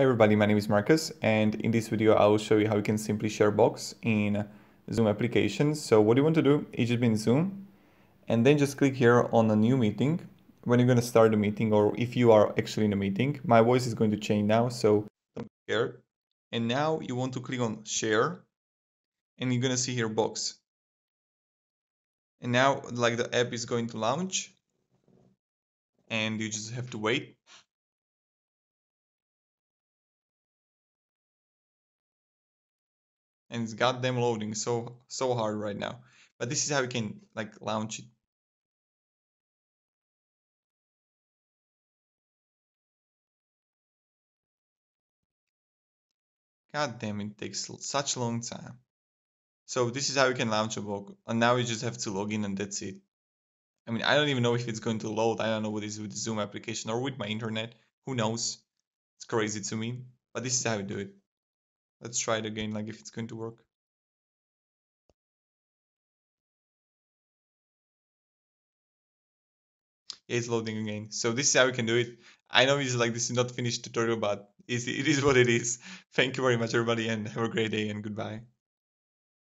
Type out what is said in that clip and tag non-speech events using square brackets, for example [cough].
Hi everybody, my name is Marcus and in this video I will show you how you can simply share box in Zoom application. So what you want to do is just be in Zoom and then just click here on a new meeting when you're going to start the meeting or if you are actually in a meeting. My voice is going to change now so don't. And now you want to click on share and you're going to see here box. And now like the app is going to launch and you just have to wait and it's goddamn loading so so hard right now. But this is how you can like launch it. God damn it takes such a long time. So this is how you can launch a box. And now you just have to log in and that's it. I mean, I don't even know if it's going to load. I don't know what is with the Zoom application or with my internet. Who knows? It's crazy to me. But this is how you do it. Let's try it again, like if it's going to work. It's loading again. So this is how you can do it. I know it's like this is not finished tutorial, but it is what it is. [laughs] Thank you very much, everybody, and have a great day and goodbye.